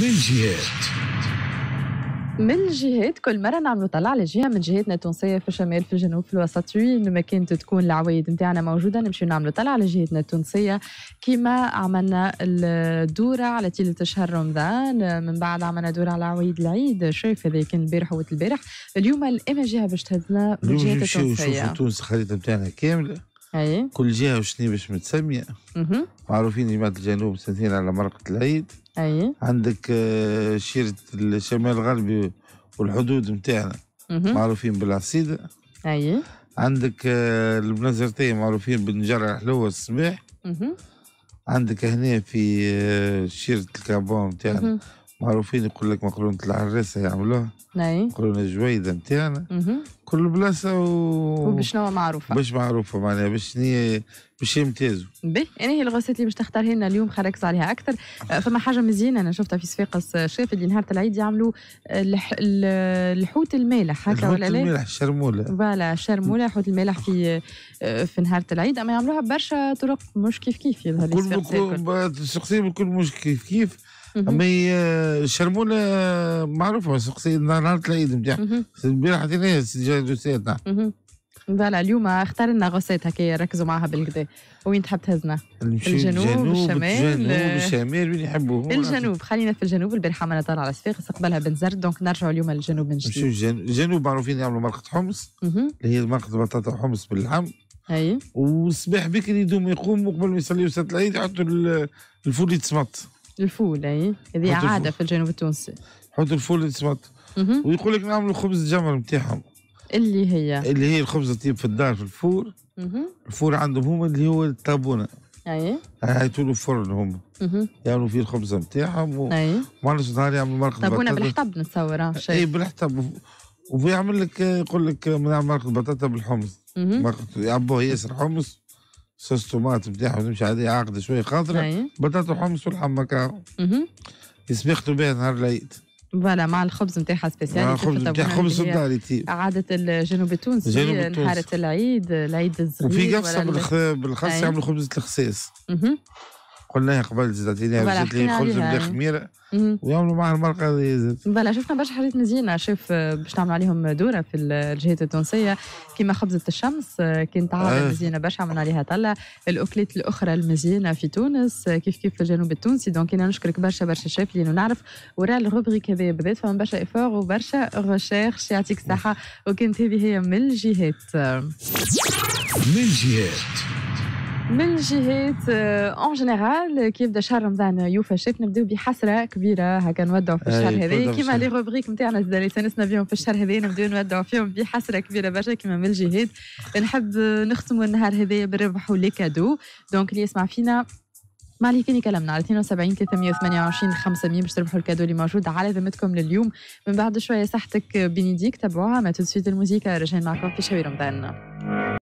من جهات من الجهات كل مرة نعملوا طلع لجهة من جهاتنا التونسية في الشمال في الجنوب في الوسط. وين ما كانت تكون العوايد نتاعنا موجودة نمشيو نعملوا طلع لجهتنا التونسية كيما عملنا الدورة على تيلة شهر رمضان من بعد عملنا دورة على عوايد العيد. شايف هذا كان البارح وقت البارح. اليوم الإما جهة باش تهزنا من الجهات نمشيو نشوفوا التونسية تونس الخريطة بتاعنا كاملة. أي. كل جهة وشني باش متسمية. مهم. معروفين جماعة الجنوب سنتين على مرقة العيد. أي. عندك آه، شيرة الشمال الغربي والحدود متاعنا. مهم. معروفين بالعصيدة. أي. عندك آه، البنزرتين معروفين بالنجرة الحلوة الصباح. عندك هنا في آه، شيرة الكابون متاعنا. مهم. معروفين يقول لك مقرونة العراسة يعملوها. أي مقرونة الجويدة متاعنا مهم. كل بلاصة و... وبشنو معروفة. باش معروفة معناها باش ني... باش يمتازوا. باهي أنا هي الغوصات اللي باش تختارها لنا اليوم خركز عليها أكثر. آه، فما حاجة مزيانة أنا شفتها في صفاقس آه، شاف اللي نهار العيد يعملوا الح... ال- الحوت المالح هكا الحوت ولا لا؟ الملح الشرمولة فوالا شرمولة حوت المالح في آه، في نهار العيد أما يعملوها برشا طرق مش كيف كيف يظهر لي كل صفاقس الكل. بكل مش كيف كيف. أما هي الشرمولة معروفة الشخصية نهار العيد نتاعها. البارح عطيناها سجل دوسيتنا مهم. voilà اليوم اختار لنا recettes هكا ركزوا معها بالكدا وين تحب تهزنا؟ الجنوب، الجنوب الشمال، الجنوب الشمال وين يحبوا. الجنوب. خلينا في الجنوب البارحة عملنا طلة على صفاقس قبلها بنزرت donc نرجعوا اليوم للجنوب من جديد. الجنوب معروفين يعملوا مرقة حمص. اللي هي مرقة بطاطا وحمص باللحم. أي. والصباح بكري يدوم يقوموا قبل ما يصليوا صلاة العيد يحطوا ال- الفول يتسمط. الفول أي؟ هذه حط عادة. في الجنوب التونسي. يحطوا الفول مهم. ويقول لك نعملوا خبز الجمر نتاعهم اللي هي؟ اللي هي الخبز الطيب في الدار في الفور. الفور عندهم هما اللي هو الطابونه أي. هايتوا له فرن هما. يعملوا فيه الخبزه نتاعهم أي. ومعلش نهار يعملوا مرقة طابونه بالحطب نتصور اي شيء. بالحطب. ويعمل لك يقول لك نعمل مرقة بطاطا بالحمص. يعبوها ياسر حمص. صوص طوماط نتاعهم تمشي عادية عاقدة شوية أي بطاطا وحمص والحم مكاو مهم. يسبقتوا بها نهار العيد voilà مع الخبز نتاعها spéciale الخبز نتاع خبز الدار عادة الجنوب التونسي. نهارة العيد العيد الصغير وفي ولا قفصه ال- بالخ... بالخس أي. يعملوا خبزه الخساس. قلناها قبل زاد voilà، عطيناها جات لي حكينا خبز بلا. خميرة. ويعملوا معها المرقة هذه زاد voilà شفنا برشا حاجات مزيانة شوف باش نعمل عليهم دورة في الجهات التونسية. كيما خبزة الشمس كانت عادة آه. مزيانة برشا عملنا عليها طلة. الأكلات الأخرى المزيانة في تونس كيف كيف في الجنوب التونسي. donc أنا نشكرك برشا برشا شاف لأنه نعرف. وراء ال rubrique هذايا بالذات فما برشا effort وبرشا recherche يعطيك الصحة. وكانت هذه هي من الجهات. من جهات من الجهات en général كي يبدا شهر رمضان يوفى؟ شاف نبداو بحسرة كبيرة هكا نودعوا في الشهر هذا كيما. les rubriques نتاعنا زاد اللي تنسنا بهم في الشهر هذا نبداو نودعوا فيهم بحسرة كبيرة برشا كيما من الجهات. نحب نختموا النهار هذايا بالربح و les cadeaux donc اللي يسمع فينا ما عليه كان يكلمنا؟ على 72 328 500 باش تربحوا ال cadeau اللي موجود على ذمتكم لليوم. من بعد شوية صحتك بين يديك تبعوها ما تنسيت الموسيقى. رجعنا معكم في شوي رمضان.